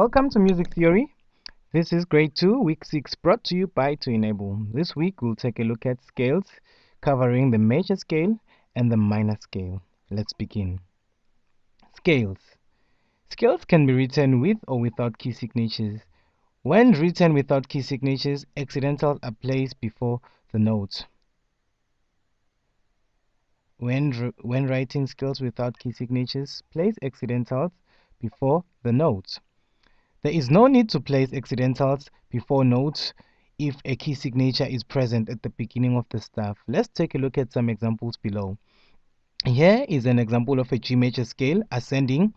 Welcome to Music Theory. This is grade 2, week 6, brought to you by 2Enable. This week we'll take a look at scales covering the major scale and the minor scale. Let's begin. Scales. Scales can be written with or without key signatures. When written without key signatures, accidentals are placed before the notes. When, when writing scales without key signatures, place accidentals before the notes. There is no need to place accidentals before notes if a key signature is present at the beginning of the staff. Let's take a look at some examples below. Here is an example of a G major scale ascending.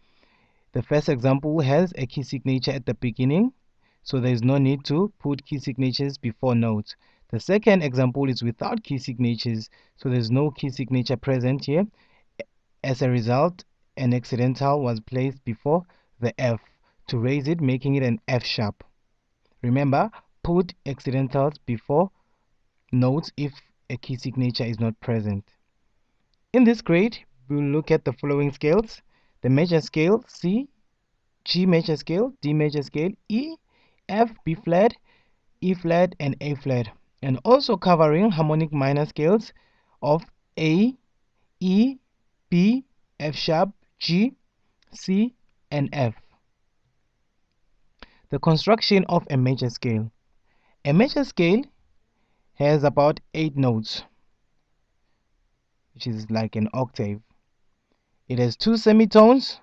The first example has a key signature at the beginning, so there is no need to put key signatures before notes. The second example is without key signatures, so there's no key signature present here. As a result, an accidental was placed before the F to raise it, making it an F sharp. Remember, put accidentals before notes if a key signature is not present. In this grade, we'll look at the following scales. The major scale, C, G major scale, D major scale, E, F, B flat, E flat, and A flat. And also covering harmonic minor scales of A, E, B, F sharp, G, C, and F. The construction of a major scale. A major scale has about 8 notes, which is like an octave. It has two semitones.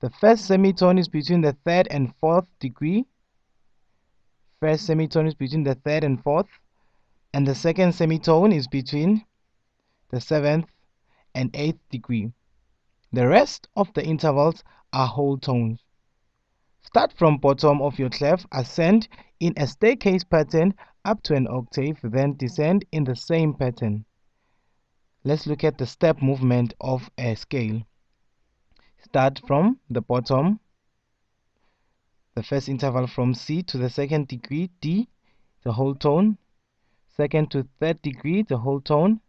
The first semitone is between the third and fourth degree. First semitone is between the third and fourth. And the second semitone is between the seventh and eighth degree. The rest of the intervals are whole tones. Start from bottom of your clef, ascend in a staircase pattern up to an octave, then descend in the same pattern. Let's look at the step movement of a scale. Start from the bottom, the first interval from C to the second degree, D, the whole tone, second to third degree, the whole tone.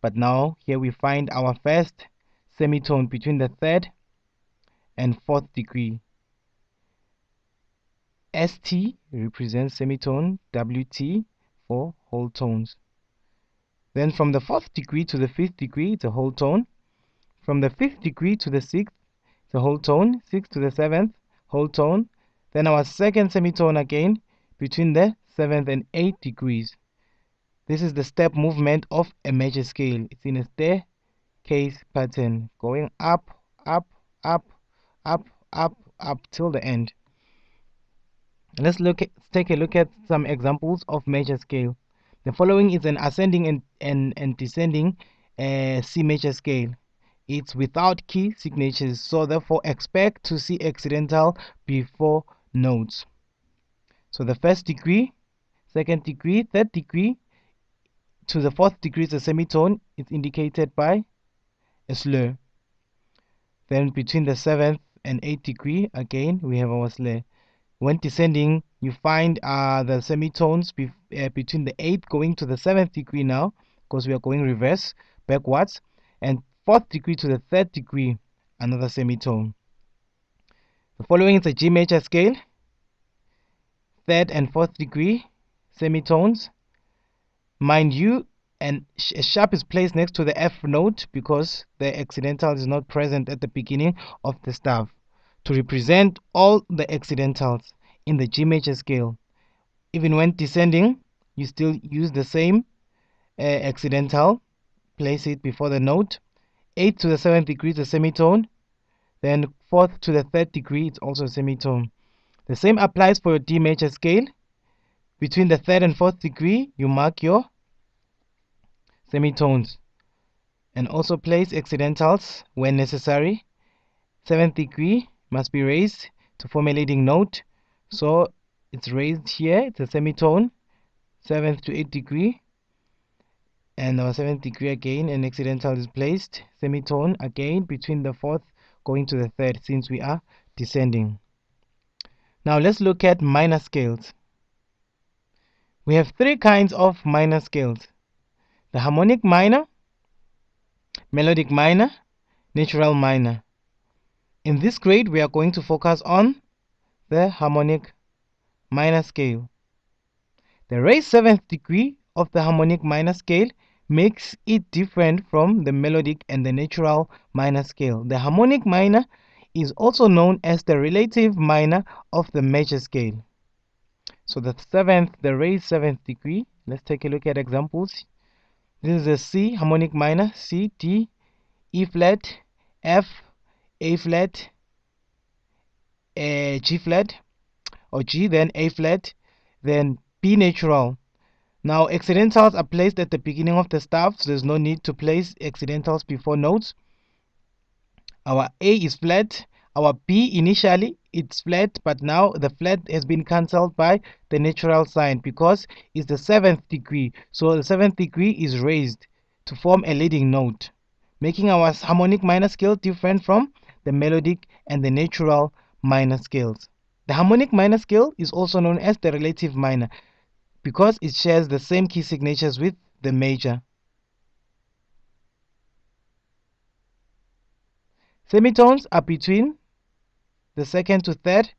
But now here we find our first semitone between the third and fourth degree. ST represents semitone, WT for whole tones. Then from the fourth degree to the fifth degree, it's a whole tone. From the fifth degree to the sixth, it's a whole tone. Sixth to the seventh, whole tone. Then our second semitone again between the seventh and eighth degrees. This is the step movement of a major scale. It's in a staircase pattern, going up, up, up, up, up, up till the end. Let's look at, take a look at some examples of major scale. The following is an ascending and, and, and descending uh, C major scale. It's without key signatures, so therefore expect to see accidental before notes. So the first degree, second degree, third degree, to the fourth degree is a semitone. It's indicated by a slur. Then between the seventh and eighth degree, again we have our slur. When descending, you find uh, the semitones be uh, between the 8th going to the 7th degree now, because we are going reverse, backwards, and 4th degree to the 3rd degree, another semitone. The following is a G major scale, 3rd and 4th degree semitones. Mind you, and a sharp is placed next to the F note because the accidental is not present at the beginning of the staff to represent all the accidentals in the G major scale. Even when descending, you still use the same uh, accidental, place it before the note. 8th to the 7th degree is a semitone, then 4th to the 3rd degree it's also a semitone. The same applies for your D major scale. Between the 3rd and 4th degree, you mark your semitones and also place accidentals when necessary. 7th degree must be raised to form a leading note. So it's raised here it's a semitone 7th to 8th degree. And our 7th degree again an accidental is placed semitone again between the 4th going to the 3rd since we are descending. Now let's look at minor scales. We have three kinds of minor scales. The harmonic minor melodic minor natural minor in this grade, we are going to focus on the harmonic minor scale. The raised seventh degree of the harmonic minor scale makes it different from the melodic and the natural minor scale. The harmonic minor is also known as the relative minor of the major scale. So the seventh, the raised seventh degree, let's take a look at examples. This is a C harmonic minor, C, D, E flat, F, A flat, uh, G flat, or G, then A flat, then B natural. Now accidentals are placed at the beginning of the staff, so there's no need to place accidentals before notes. Our A is flat, our B initially it's flat but now the flat has been cancelled by the natural sign because it's the seventh degree so the seventh degree is raised to form a leading note making our harmonic minor scale different from the melodic and the natural minor scales. The harmonic minor scale is also known as the relative minor because it shares the same key signatures with the major. Semitones are between the second to third,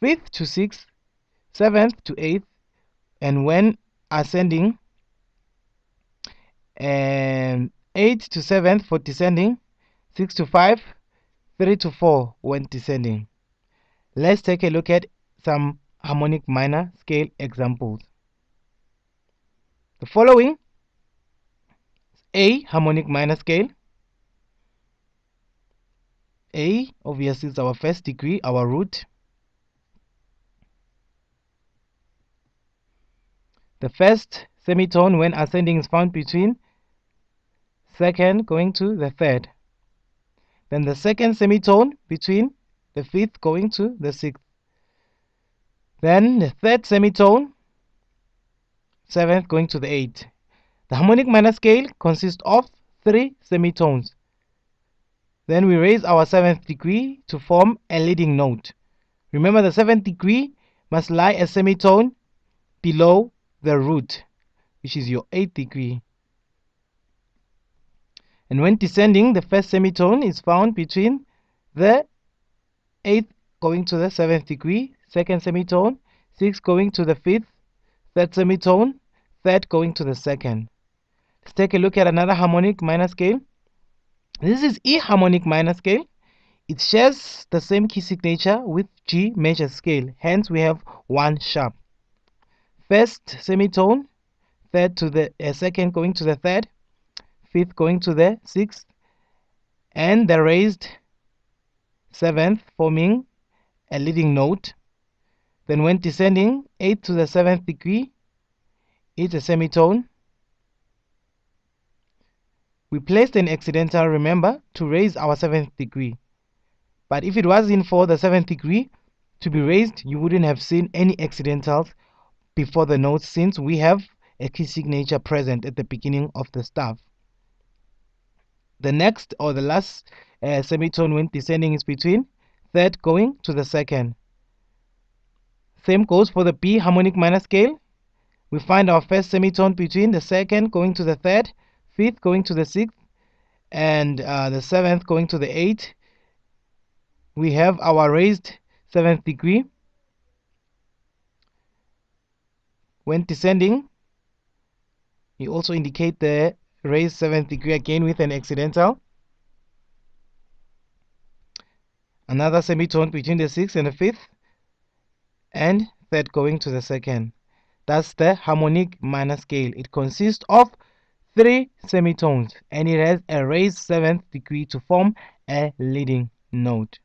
fifth to sixth, seventh to eighth, and when ascending, and eighth to seventh for descending, six to five, three to four when descending. Let's take a look at some harmonic minor scale examples. The following A harmonic minor scale a obviously is our first degree, our root. The first semitone when ascending is found between second going to the third. Then the second semitone between the fifth going to the sixth. Then the third semitone, seventh going to the eighth. The harmonic minor scale consists of three semitones. Then we raise our seventh degree to form a leading note. Remember the seventh degree must lie a semitone below the root, which is your eighth degree. And when descending, the first semitone is found between the eighth going to the seventh degree, second semitone, sixth going to the fifth, third semitone, third going to the second. Let's take a look at another harmonic minor scale. This is E harmonic minor scale. It shares the same key signature with G major scale. Hence, we have one sharp. First semitone, third to the uh, second going to the third, fifth going to the sixth, and the raised seventh forming a leading note. Then when descending, eighth to the seventh degree, it's a semitone we placed an accidental, remember, to raise our 7th degree. But if it wasn't for the 7th degree to be raised, you wouldn't have seen any accidentals before the notes since we have a key signature present at the beginning of the staff. The next or the last uh, semitone when descending is between third going to the second. Same goes for the B harmonic minor scale. We find our first semitone between the second going to the third fifth going to the sixth and uh, the seventh going to the eighth we have our raised seventh degree when descending you also indicate the raised seventh degree again with an accidental. Another semitone between the sixth and the fifth and third going to the second. That's the harmonic minor scale. It consists of three semitones and it has a raised seventh degree to form a leading note.